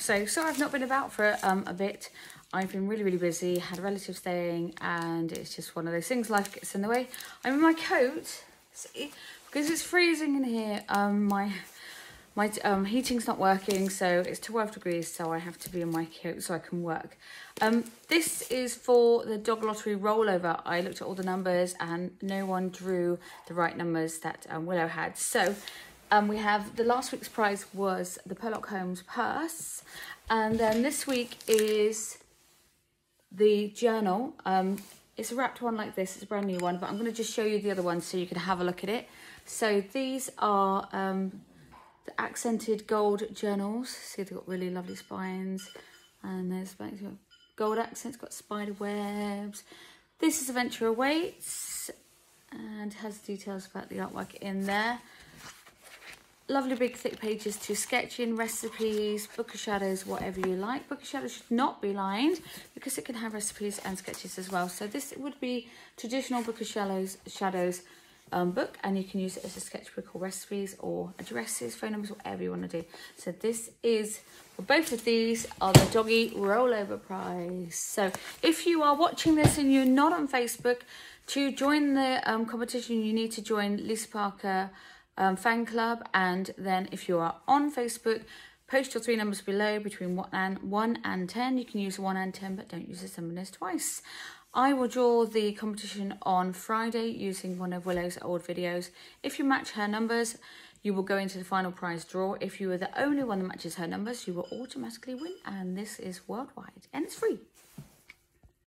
So, so I've not been about for um, a bit. I've been really, really busy, had a relative staying, and it's just one of those things, life gets in the way. I'm in my coat, see, because it's freezing in here. Um, my my um, heating's not working, so it's 12 degrees, so I have to be in my coat so I can work. Um, this is for the dog lottery rollover. I looked at all the numbers and no one drew the right numbers that um, Willow had. So um, we have the last week's prize was the Purrlock Holmes purse, and then this week is the journal. Um, it's a wrapped one like this. It's a brand new one, but I'm going to just show you the other one so you can have a look at it. So these are um, the accented gold journals. See, they've got really lovely spines. And there's gold accents, got spider webs. This is Adventure Awaits and has details about the artwork in there lovely big thick pages to sketch in, recipes, book of shadows, whatever you like. Book of shadows should not be lined because it can have recipes and sketches as well. So this would be traditional book of shadows, shadows um, book and you can use it as a sketchbook or recipes or addresses, phone numbers, whatever you want to do. So this is, for both of these are the doggy rollover prize. So if you are watching this and you're not on Facebook, to join the um, competition you need to join Lisa Parker um, fan club. And then if you are on Facebook, post your three numbers below between 1 and, 1 and 10. You can use 1 and 10, but don't use the symbols twice. I will draw the competition on Friday using one of Willow's old videos. If you match her numbers, you will go into the final prize draw. If you are the only one that matches her numbers, you will automatically win. And this is worldwide and it's free.